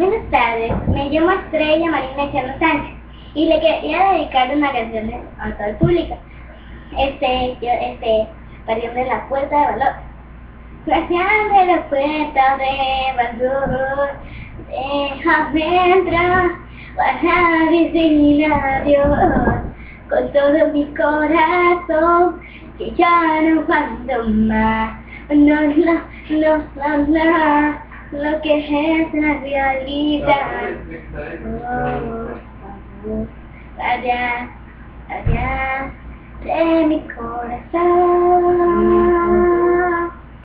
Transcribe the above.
Buenas tardes, me llamo Estrella Marina Chano Sánchez y le quería dedicar una canción a todo el público. Este, yo, este, pariendo en la puerta de valor. Gracias de la puerta de valor, déjame entrar para decirle adiós con todo mi corazón, que ya no aguanto más. No, no, no, no, no, lo que es la realidad. Oh, oh, allá, allá de mi corazón.